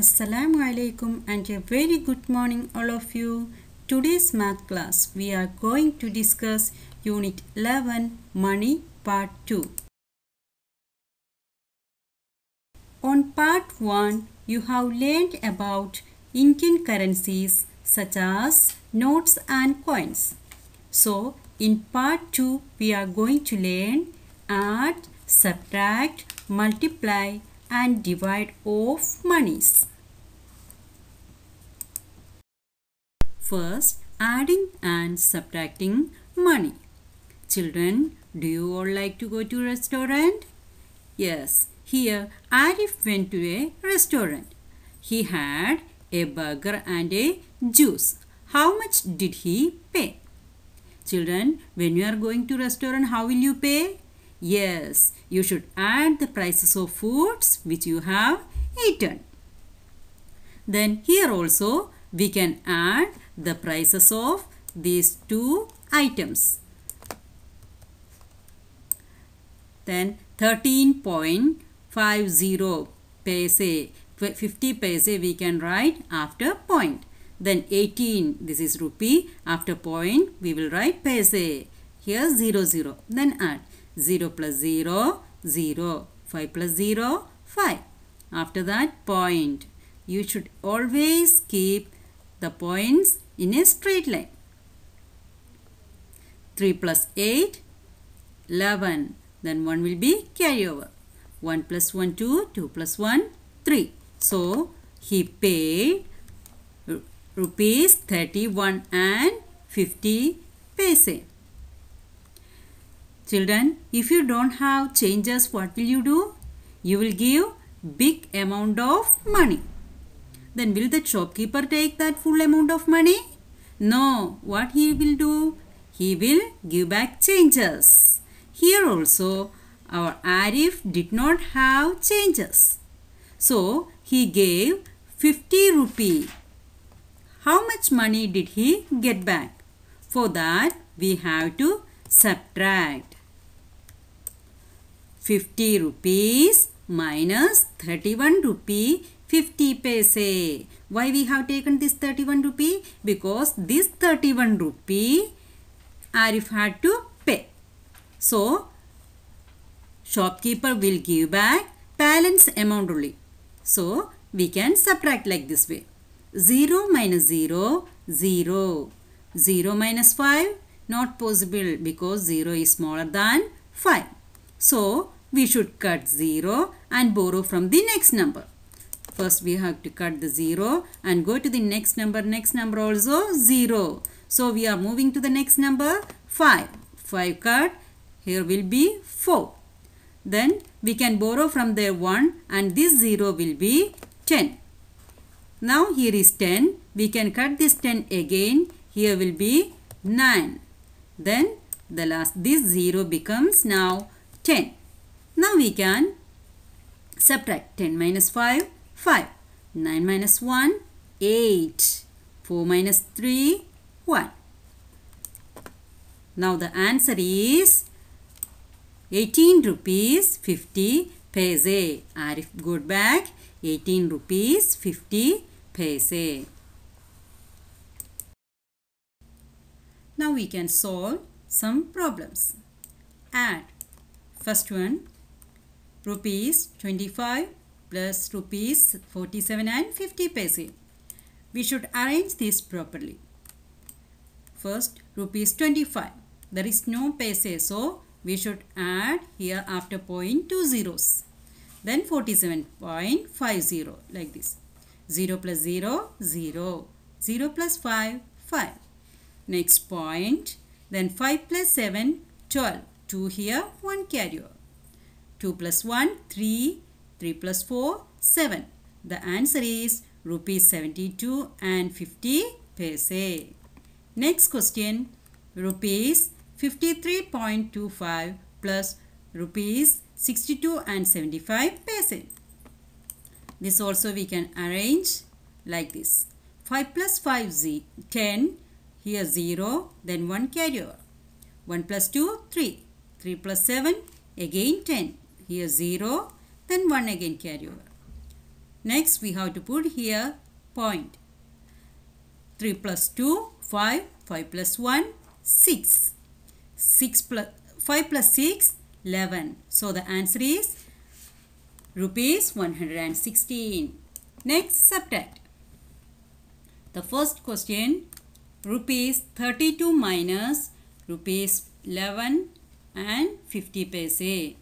Assalamu alaikum and a very good morning all of you. Today's math class we are going to discuss unit 11 money part 2. On part 1 you have learned about Indian currencies such as notes and coins. So in part 2 we are going to learn add, subtract, multiply and divide of monies. First, adding and subtracting money. Children, do you all like to go to restaurant? Yes, here Arif went to a restaurant. He had a burger and a juice. How much did he pay? Children, when you are going to restaurant, how will you pay? Yes, you should add the prices of foods which you have eaten. Then here also we can add the prices of these two items. Then 13.50 paise, 50 paise we can write after point. Then 18, this is rupee, after point we will write paise. Here 0, 0. Then add 0 plus 0, 0. 5 plus 0, 5. After that point. You should always keep the points in a straight line. 3 plus 8, 11. Then 1 will be carryover. 1 plus 1, 2, 2 plus 1, 3. So, he paid rupees 31 and 50 paise. Children, if you don't have changes, what will you do? You will give big amount of money. Then will the shopkeeper take that full amount of money? No. What he will do? He will give back changes. Here also, our Arif did not have changes. So, he gave 50 rupee. How much money did he get back? For that, we have to subtract. 50 rupees minus 31 rupee 50 paise. Why we have taken this 31 rupee? Because this 31 rupee Arif had to pay. So, shopkeeper will give back balance amount only. So, we can subtract like this way. 0 minus 0, 0. 0 minus 5, not possible because 0 is smaller than 5. So, we should cut 0 and borrow from the next number. First we have to cut the 0 and go to the next number. Next number also 0. So we are moving to the next number 5. 5 cut. Here will be 4. Then we can borrow from there 1 and this 0 will be 10. Now here is 10. We can cut this 10 again. Here will be 9. Then the last this 0 becomes now 10. Now we can subtract 10 minus 5, 5. 9 minus 1, 8. 4 minus 3, 1. Now the answer is 18 rupees 50 paise. Arif good back 18 rupees 50 paise. Now we can solve some problems. Add. First one rupees 25 plus rupees 47 and 50 paise. We should arrange this properly. First rupees 25. There is no paise so we should add here after point two zeros. Then 47.50 like this. 0 plus 0, 0. 0 plus 5, 5. Next point. Then 5 plus 7, 12. 2 here, 1 carrier. 2 plus 1, 3. 3 plus 4, 7. The answer is rupees 72 and 50 paise. Next question. Rupees 53.25 plus rupees 62 and 75 paise. This also we can arrange like this. 5 plus 5 z 10 here 0 then 1 carrier 1 plus 2 3 3 plus 7 again 10 here 0 then 1 again carry over Next we have to put here point. 3 plus 2, 5. 5 plus 1, 6. 6 plus 5 plus 6, 11. So the answer is rupees 116. Next subtract. The first question rupees 32 minus rupees 11 and 50 paise.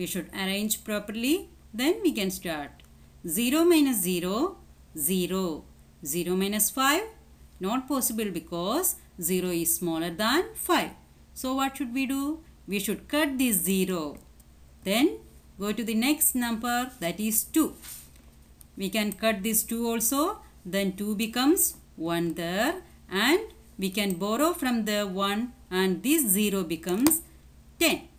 We should arrange properly then we can start. 0 minus 0, 0. 0 minus 5, not possible because 0 is smaller than 5. So what should we do? We should cut this 0. Then go to the next number that is 2. We can cut this 2 also. Then 2 becomes 1 there and we can borrow from the 1 and this 0 becomes 10.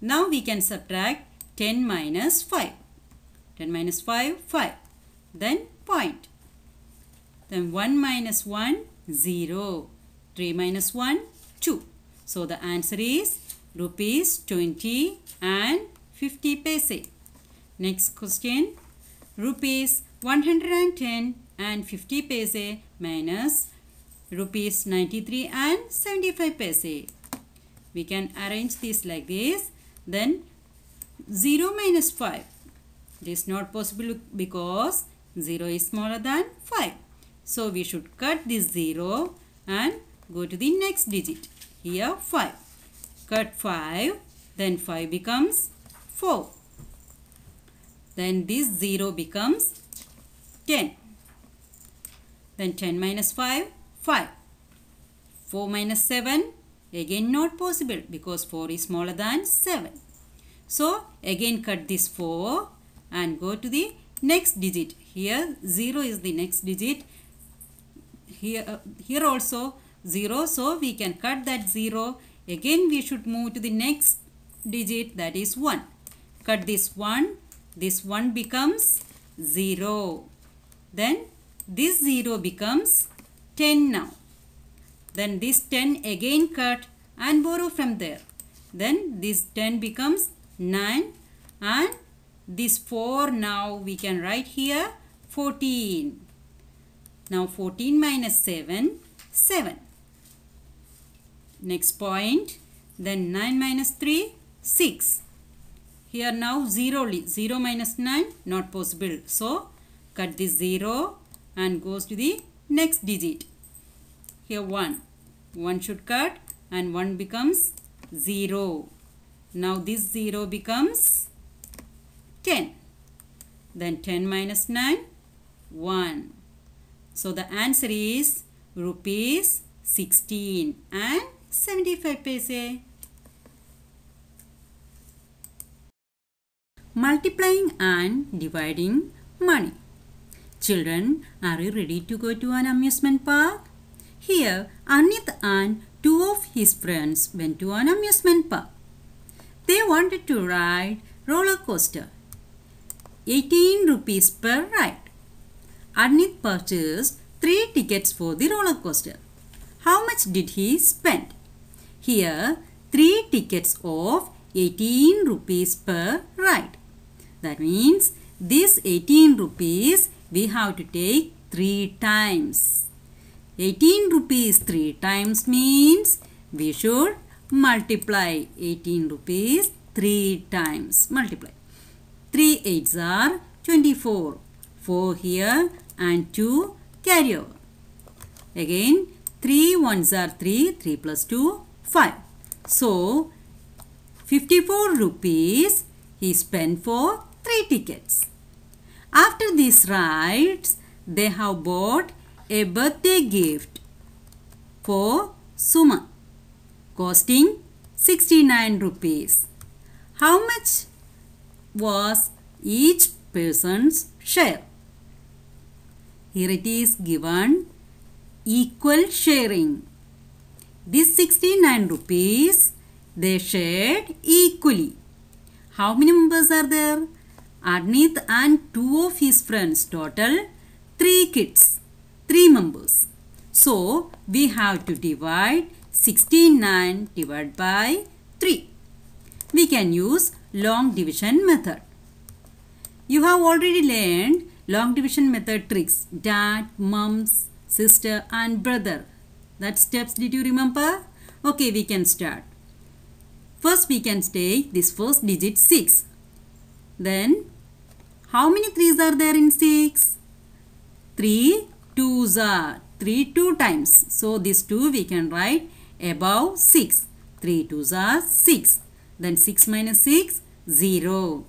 Now we can subtract 10 minus 5. 10 minus 5, 5. Then point. Then 1 minus 1, 0. 3 minus 1, 2. So the answer is rupees 20 and 50 paise. Next question. Rupees 110 and 50 paise minus rupees 93 and 75 paise. We can arrange this like this. Then 0 minus 5. It is not possible because 0 is smaller than 5. So we should cut this 0 and go to the next digit. Here 5. Cut 5. Then 5 becomes 4. Then this 0 becomes 10. Then 10 minus 5, 5. 4 minus 7, again not possible because 4 is smaller than 7. So again cut this 4 and go to the next digit. Here 0 is the next digit. Here uh, here also 0 so we can cut that 0 again we should move to the next digit that is 1 cut this 1 this 1 becomes 0 then this 0 becomes 10 now then this 10 again cut and borrow from there then this 10 becomes 9 and this 4 now we can write here 14 now 14 minus 7, 7. Next point, then 9 minus 3, 6. Here now 0, 0 minus 9, not possible. So, cut this 0 and goes to the next digit. Here 1. 1 should cut and 1 becomes 0. Now this 0 becomes 10. Then 10 minus 9, 1. So the answer is rupees 16 and 75 paise. Multiplying and dividing money. Children, are you ready to go to an amusement park? Here, Anit and two of his friends went to an amusement park. They wanted to ride roller coaster. 18 rupees per ride. Arnit purchased three tickets for the roller coaster. How much did he spend? Here, three tickets of 18 rupees per ride. That means this 18 rupees we have to take three times. 18 rupees three times means we should multiply 18 rupees three times. Multiply. 3 8s are 24. 4 here and 2 carry over. Again 3 ones are 3, 3 plus 2, 5. So 54 rupees he spent for 3 tickets. After these rides, they have bought a birthday gift for Suma costing 69 rupees. How much was each person's share? Here it is given equal sharing. This 69 rupees they shared equally. How many members are there? Arnit and two of his friends total three kids, three members. So we have to divide 69 divided by 3. We can use long division method. You have already learned long division method tricks. Dad, mums, sister and brother. That steps did you remember? Okay, we can start. First we can take this first digit 6. Then how many 3's are there in 6? 3 2's are 3 2 times. So this 2 we can write above 6. 3 2's are 6. Then 6 minus 6 0.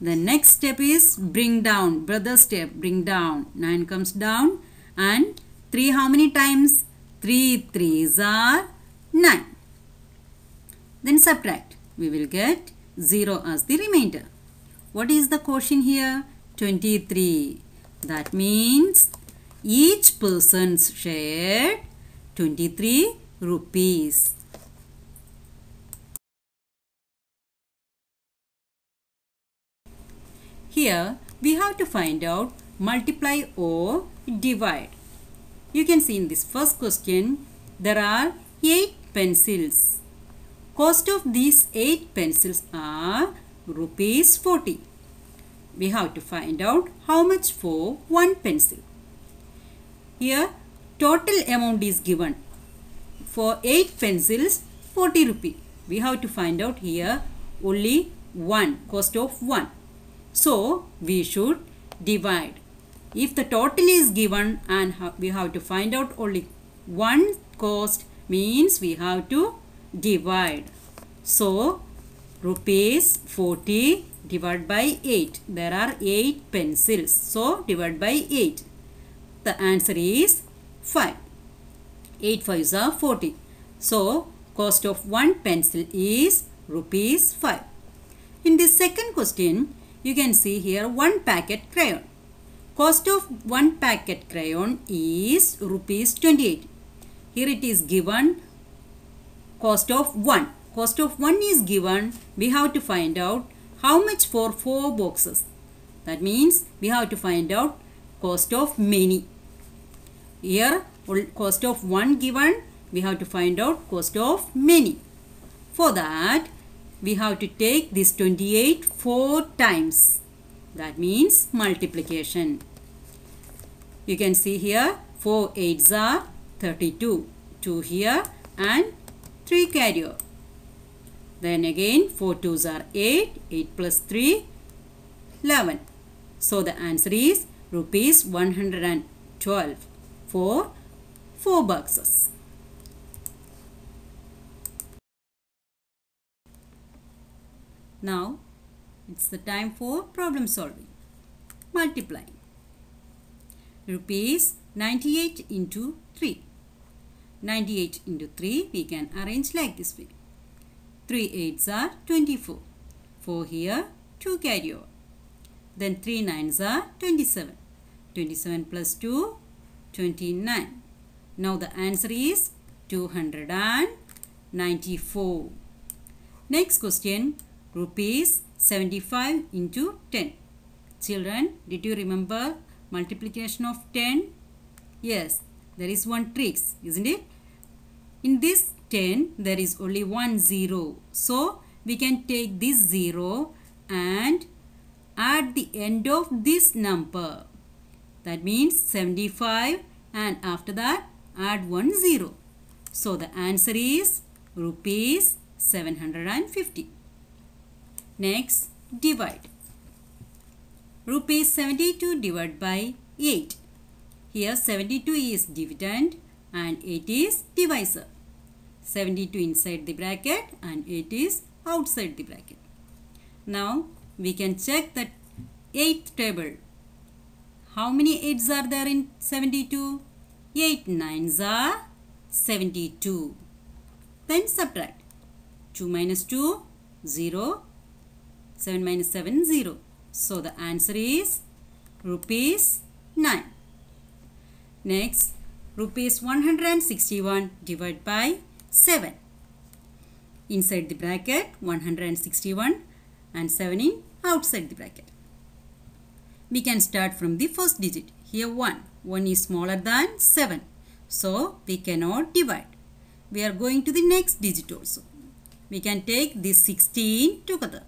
The next step is bring down. Brother step bring down. 9 comes down and 3 how many times? 3 3's are 9. Then subtract. We will get 0 as the remainder. What is the quotient here? 23. That means each person's shared 23 rupees. Here we have to find out multiply or divide. You can see in this first question there are 8 pencils. Cost of these 8 pencils are rupees 40. We have to find out how much for one pencil. Here total amount is given. For 8 pencils 40 rupee. We have to find out here only one cost of 1. So we should divide. If the total is given and we have to find out only one cost means we have to divide. So rupees 40 divided by 8. There are 8 pencils. So divide by 8. The answer is 5. 8 5s are 40. So cost of one pencil is rupees 5. In this second question, you can see here one packet crayon. Cost of one packet crayon is rupees 28. Here it is given cost of 1. Cost of 1 is given. We have to find out how much for 4 boxes. That means we have to find out cost of many. Here cost of 1 given. We have to find out cost of many. For that we have to take this 28 four times. That means multiplication. You can see here 4 8s are 32. 2 here and 3 carrier. Then again 4 2s are 8. 8 plus 3 11. So the answer is rupees 112 for 4 boxes. Now, it's the time for problem solving. Multiplying. Rupees 98 into 3. 98 into 3 we can arrange like this way. 3 8s are 24. 4 here, 2 carry over. Then 3 9s are 27. 27 plus 2, 29. Now the answer is 294. Next question, rupees 75 into 10. Children, did you remember multiplication of 10? Yes, there is one trick, isn't it? In this 10, there is only one 0. So, we can take this 0 and add the end of this number. That means 75 and after that add one 0. So, the answer is rupees 750. Next, divide. Rupees 72 divided by 8. Here 72 is dividend and 8 is divisor. 72 inside the bracket and 8 is outside the bracket. Now we can check the 8th table. How many 8s are there in 72? 8 9s are 72. Then subtract. 2 minus 2, 0. 7 minus 7, 0. So the answer is rupees 9. Next, rupees 161 divided by 7. Inside the bracket 161 and 7 in outside the bracket. We can start from the first digit. Here 1. 1 is smaller than 7. So we cannot divide. We are going to the next digit also. We can take this 16 together.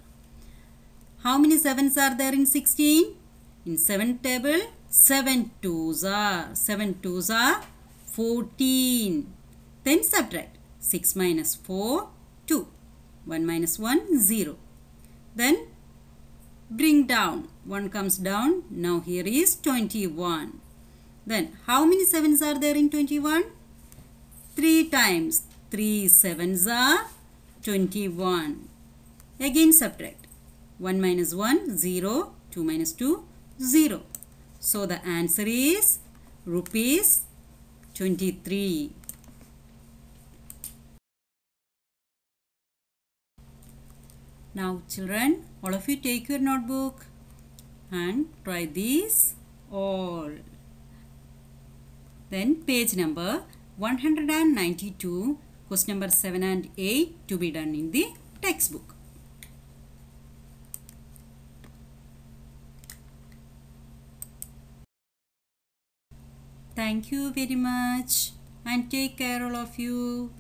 How many 7s are there in 16? In 7 table, 7 2s are. 7 2s are 14. Then subtract. 6 minus 4, 2. 1 minus 1, 0. Then bring down. 1 comes down. Now here is 21. Then how many 7s are there in 21? 3 times 3 7s are 21. Again subtract. 1 minus 1, 0. 2 minus 2, 0. So the answer is rupees 23. Now children, all of you take your notebook and try these all. Then page number 192, question number 7 and 8 to be done in the textbook. Thank you very much and take care all of you.